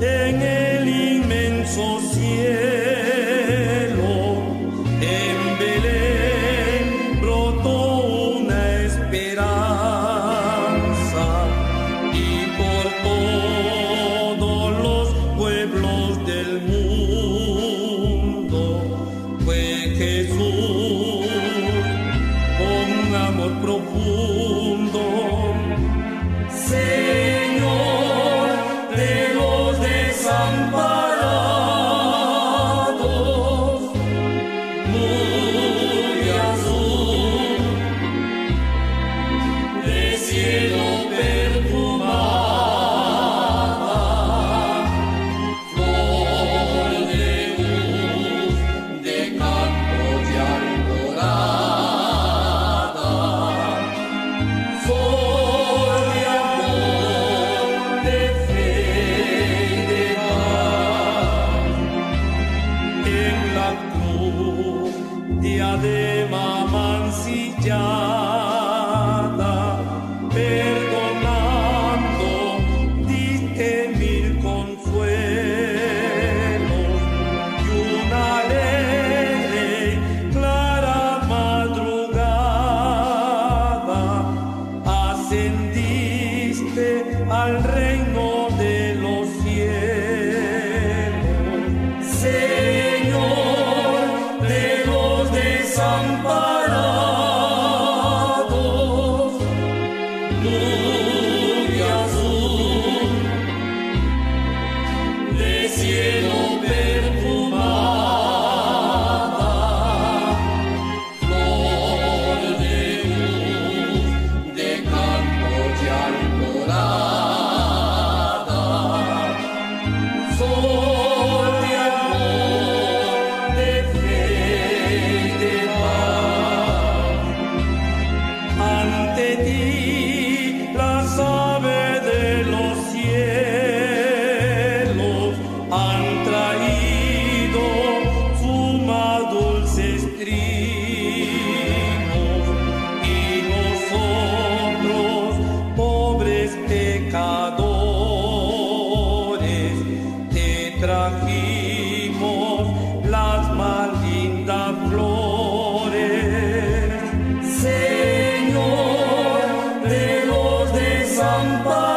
en el inmenso cielo. diadema mancillada, perdonando, diste mil consuelos y una clara madrugada ascendiste al reino. sentimos las más lindas flores. Señor de los desamparados.